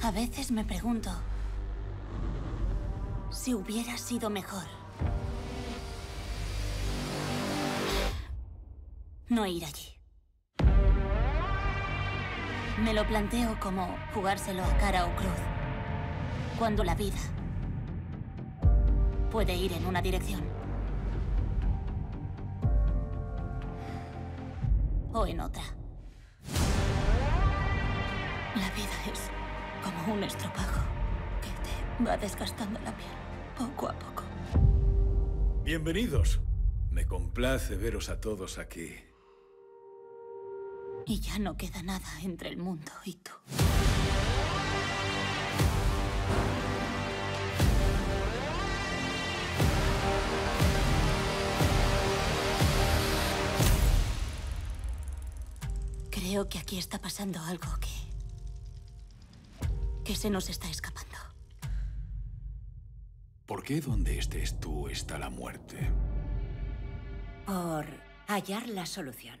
A veces me pregunto si hubiera sido mejor no ir allí. Me lo planteo como jugárselo a cara o cruz. Cuando la vida puede ir en una dirección. O en otra. La vida es como un estropajo que te va desgastando la piel poco a poco. Bienvenidos. Me complace veros a todos aquí. Y ya no queda nada entre el mundo y tú. Creo que aquí está pasando algo que... que se nos está escapando. ¿Por qué donde estés tú está la muerte? Por hallar la solución.